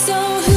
So